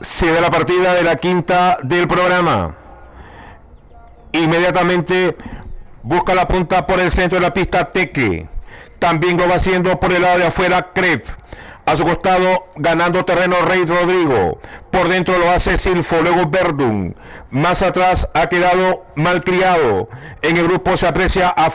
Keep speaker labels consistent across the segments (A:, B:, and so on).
A: se da la partida de la quinta del programa. Inmediatamente busca la punta por el centro de la pista Teque. También lo va haciendo por el lado de afuera Crep. A su costado, ganando terreno Rey Rodrigo. Por dentro lo hace Silfo, luego Verdun. Más atrás ha quedado Malcriado. En el grupo se aprecia a.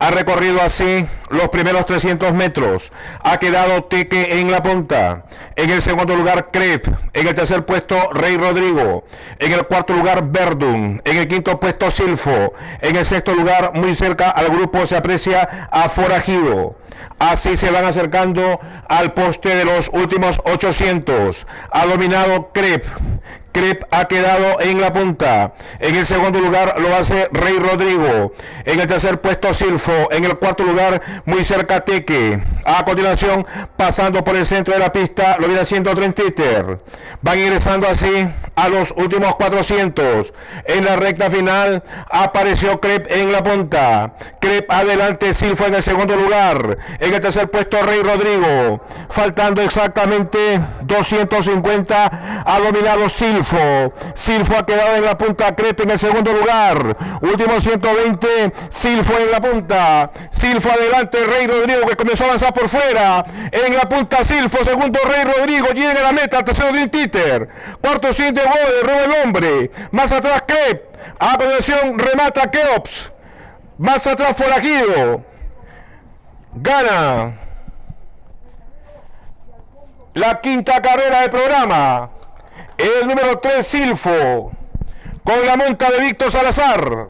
A: Ha recorrido así los primeros 300 metros. Ha quedado Teque en la punta. En el segundo lugar, Crep. En el tercer puesto, Rey Rodrigo. En el cuarto lugar, Verdun. En el quinto puesto, Silfo. En el sexto lugar, muy cerca al grupo, se aprecia a. Así se van acercando al poste de los últimos 800. Ha dominado Crep. Crep ha quedado en la punta. En el segundo lugar lo hace Rey Rodrigo. En el tercer puesto Silfo. En el cuarto lugar muy cerca Teque. A continuación pasando por el centro de la pista lo viene haciendo Trentiter. Van ingresando así a los últimos 400. En la recta final apareció Crep en la punta. Crep adelante Silfo en el segundo lugar. En el tercer puesto Rey Rodrigo. Faltando exactamente 250 ha dominado Silfo. Silfo. ha quedado en la punta, Crepe en el segundo lugar. Último 120, Silfo en la punta. Silfo adelante, Rey Rodrigo que comenzó a avanzar por fuera. En la punta Silfo, segundo Rey Rodrigo, llega a la meta, tercero Green Titer. Cuarto el hombre. Más atrás Crep. A continuación remata Keops. Más atrás Forajido. Gana la quinta carrera del programa. El número 3, Silfo, con la monta de Víctor Salazar.